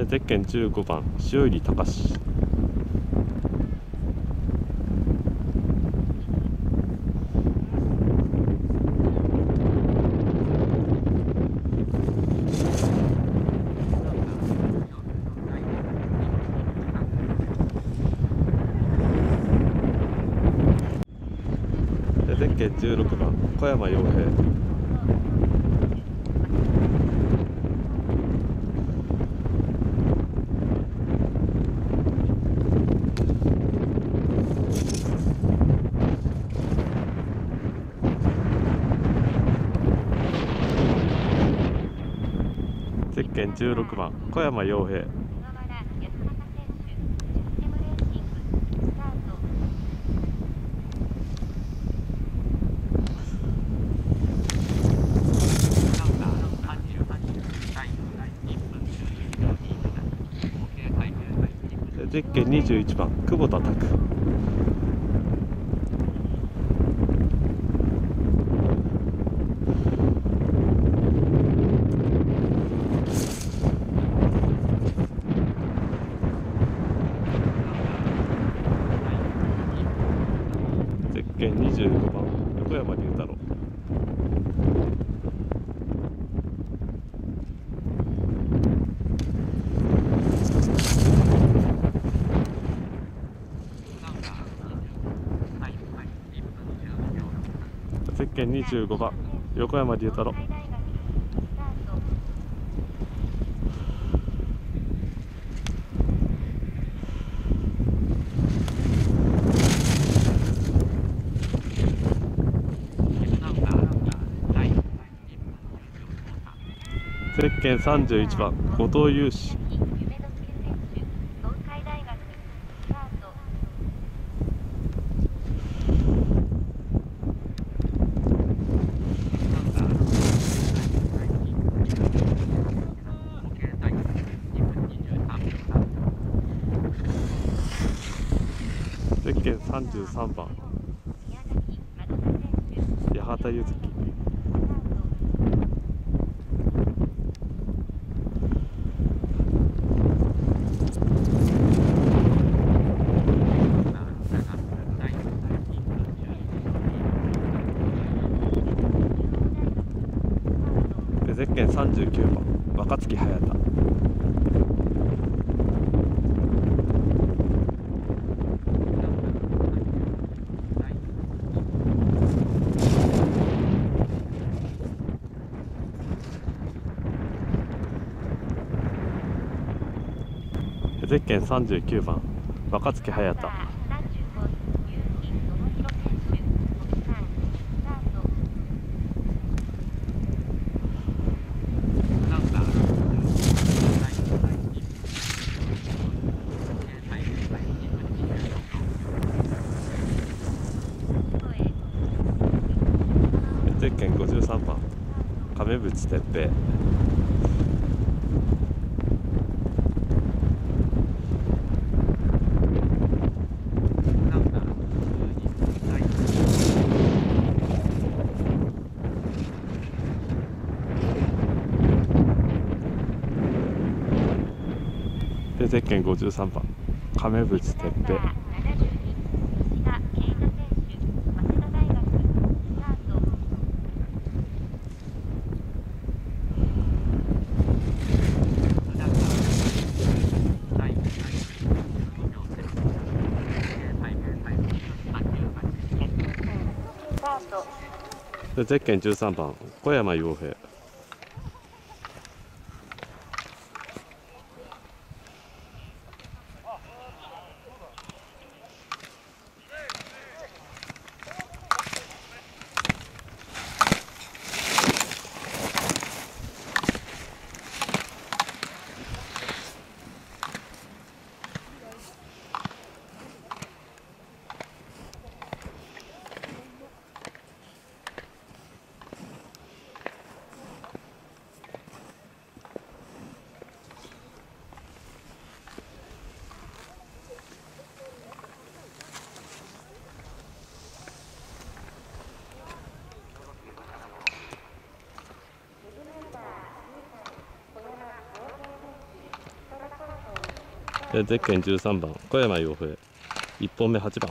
でゼッケン15番塩入隆ゼッケン16番小山洋平。ゼッケン16番小山洋平。ゼッケン21番久保田拓。15番横山龍太郎。ゼッケン31番後藤雄志33番。八幡柚月。でゼッケン39番。若槻隼太。ゼッケン39番若槻隼太。ゼッケン53番亀渕哲平。ゼッケン53番。亀渕哲平。でゼッケン13番。小山洋平ゼッケン13番小山洋平。1本目8番。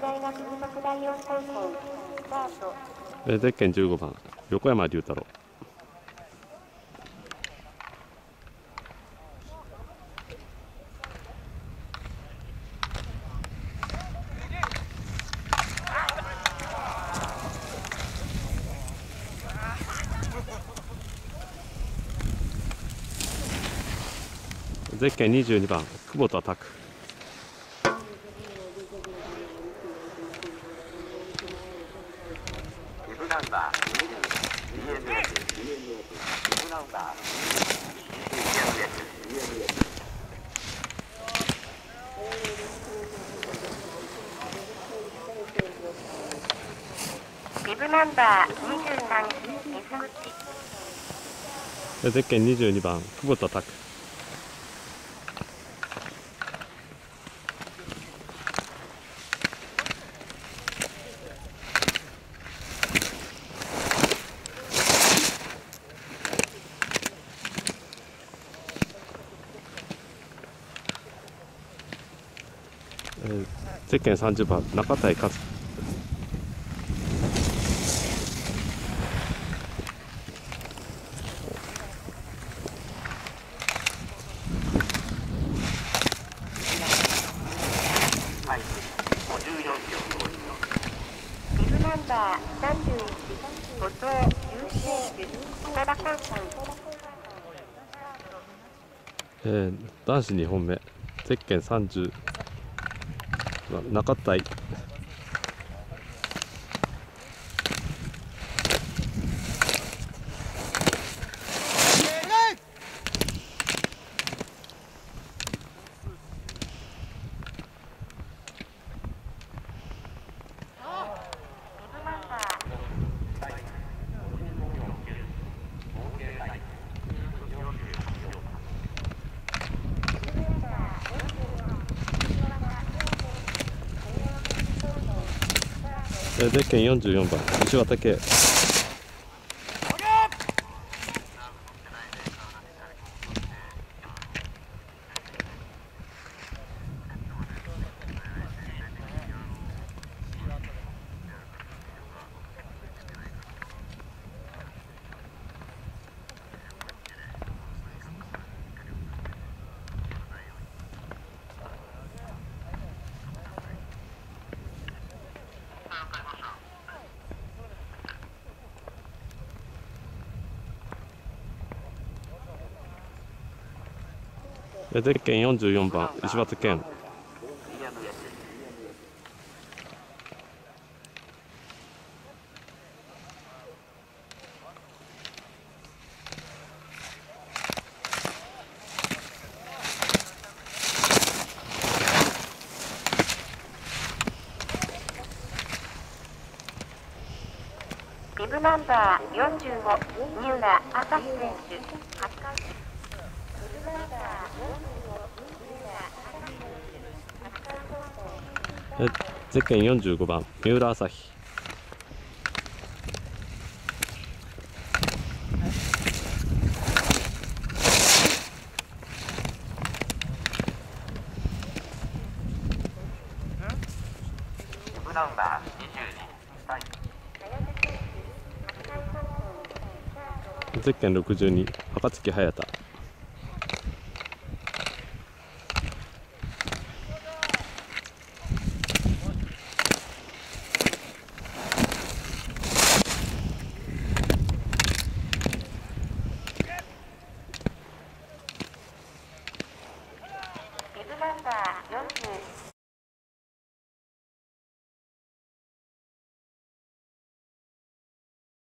大学附属第4高校、スタート。でゼッケン15番横山龍太郎ゼッケン22番久保田拓ビブナンバー DMS ビブナンバー23、水口。ゼッケン22番久保田拓ゼッケン30番中田勝、え男子2本目ゼッケン30なかったえーゼッケン44番石渡系ゼッケン44番石渡健ビブナンバー45、三浦朝日選手、8回。えゼッケン45番三浦朝日。ゼッケン62暁隼太。